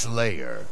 Slayer.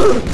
Ugh!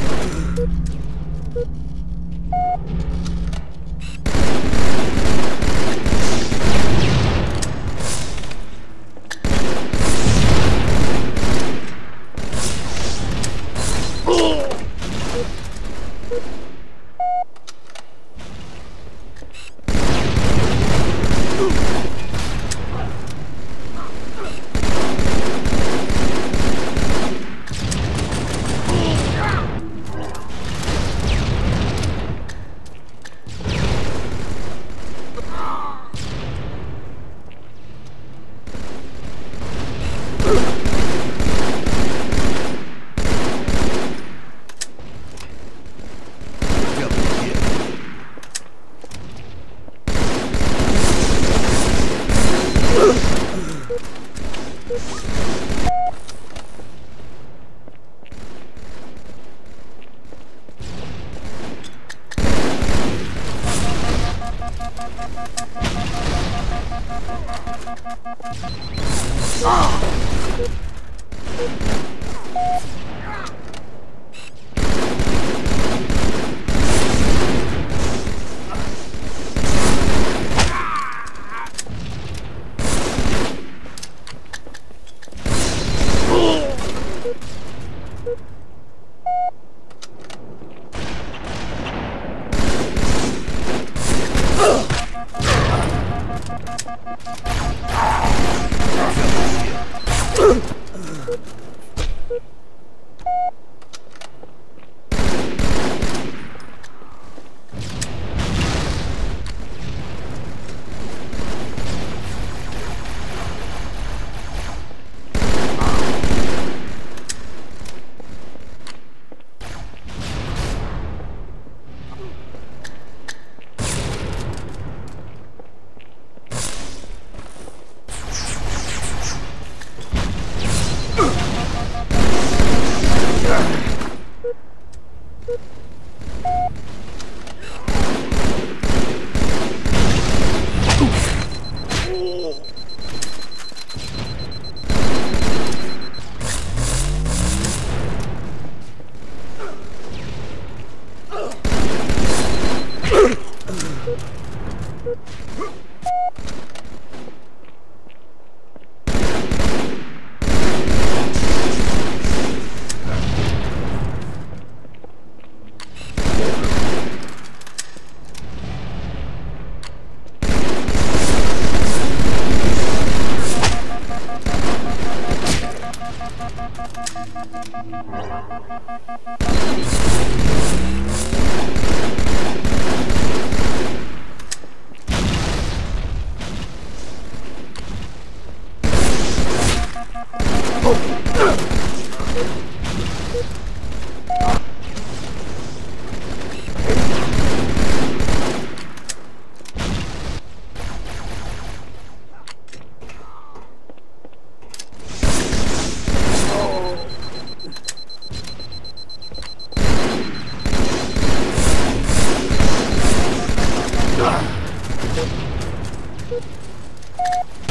Ugh. Thank you.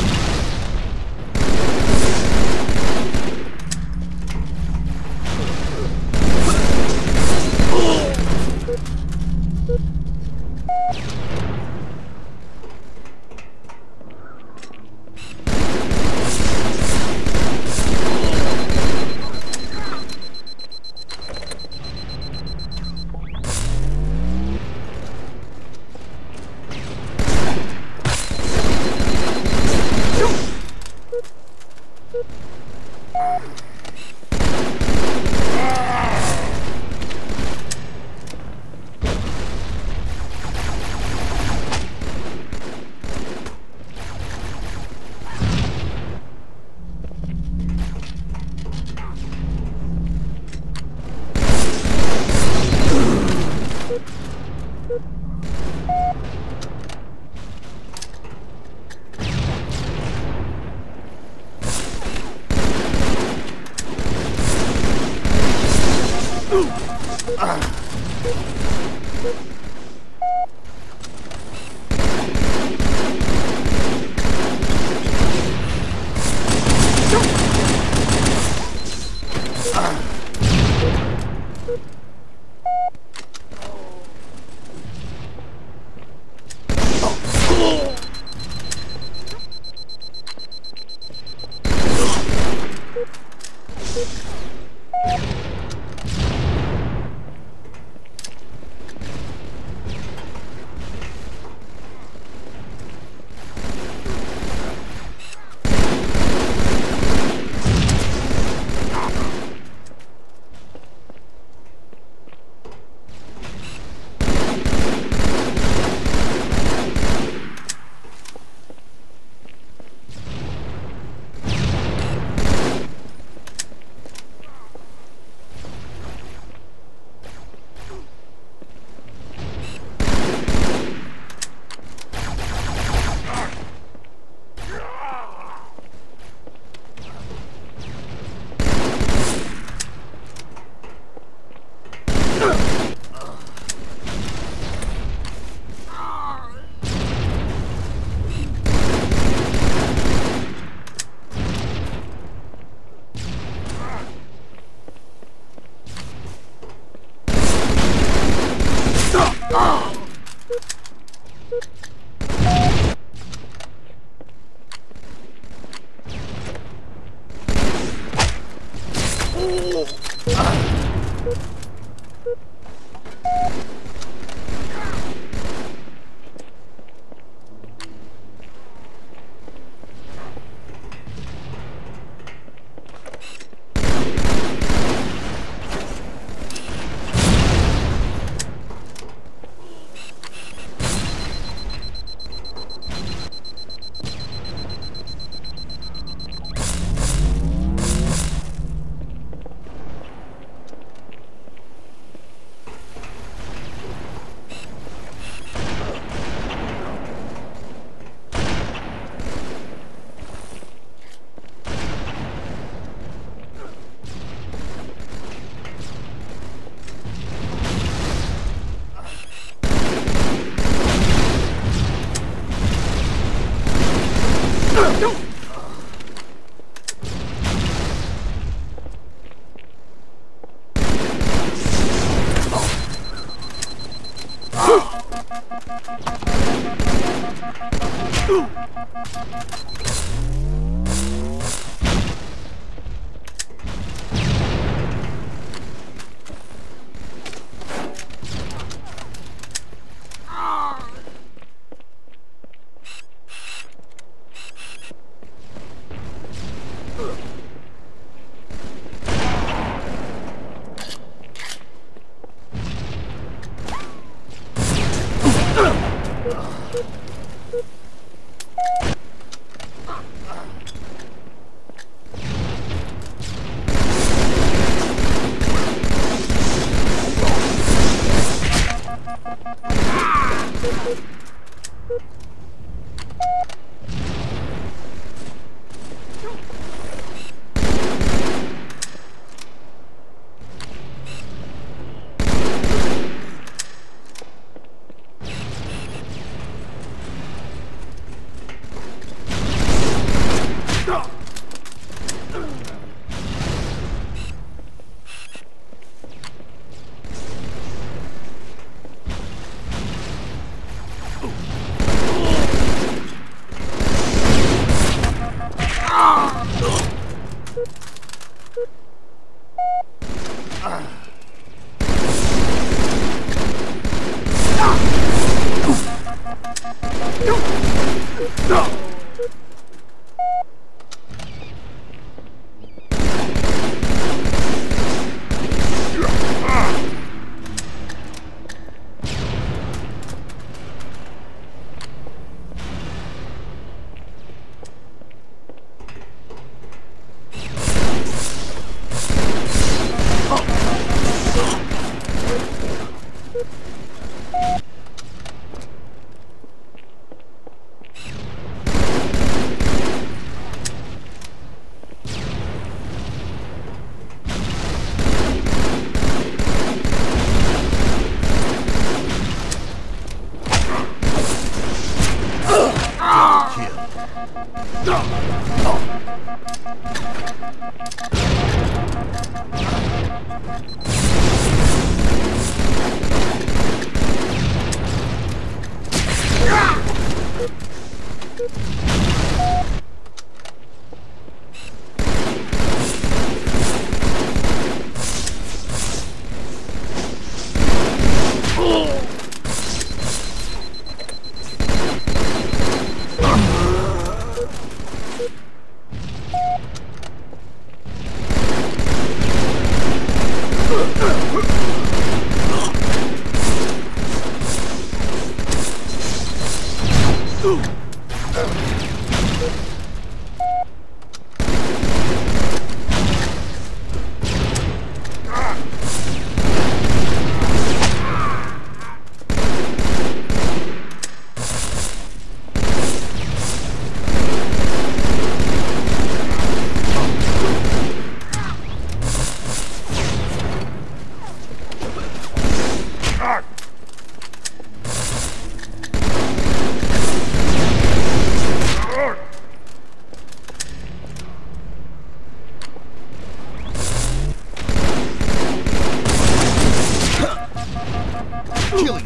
Ah.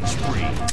Spree.